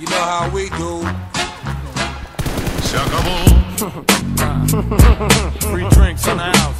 You know how we do. Se. Free drinks in the house.